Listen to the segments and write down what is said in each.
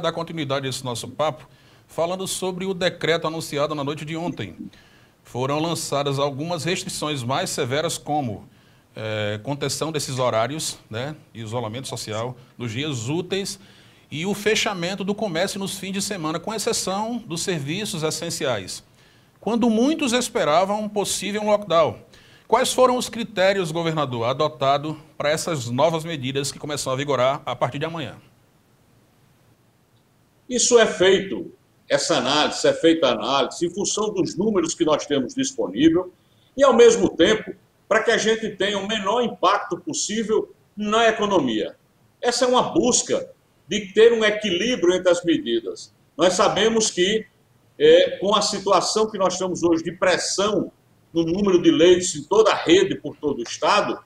dar continuidade a esse nosso papo, falando sobre o decreto anunciado na noite de ontem. Foram lançadas algumas restrições mais severas, como é, contenção desses horários, né, isolamento social, nos dias úteis e o fechamento do comércio nos fins de semana, com exceção dos serviços essenciais. Quando muitos esperavam um possível lockdown. Quais foram os critérios, governador, adotados para essas novas medidas que começam a vigorar a partir de amanhã? Isso é feito, essa análise, é feita a análise em função dos números que nós temos disponível e, ao mesmo tempo, para que a gente tenha o menor impacto possível na economia. Essa é uma busca de ter um equilíbrio entre as medidas. Nós sabemos que, é, com a situação que nós temos hoje de pressão no número de leitos em toda a rede, por todo o Estado,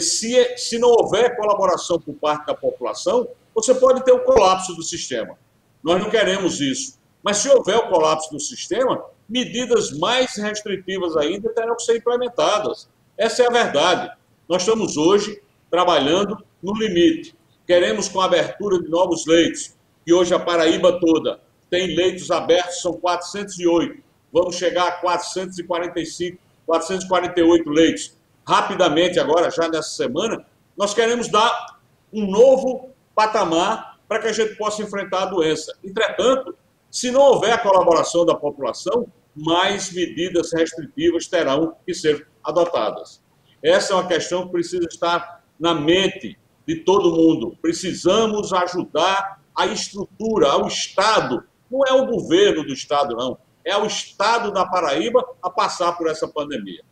se, se não houver colaboração por parte da população, você pode ter o um colapso do sistema. Nós não queremos isso. Mas se houver o colapso do sistema, medidas mais restritivas ainda terão que ser implementadas. Essa é a verdade. Nós estamos hoje trabalhando no limite. Queremos com a abertura de novos leitos, que hoje a Paraíba toda tem leitos abertos, são 408. Vamos chegar a 445, 448 leitos. Rapidamente agora, já nessa semana, nós queremos dar um novo patamar para que a gente possa enfrentar a doença. Entretanto, se não houver a colaboração da população, mais medidas restritivas terão que ser adotadas. Essa é uma questão que precisa estar na mente de todo mundo. Precisamos ajudar a estrutura, ao Estado. Não é o governo do Estado, não. É o Estado da Paraíba a passar por essa pandemia.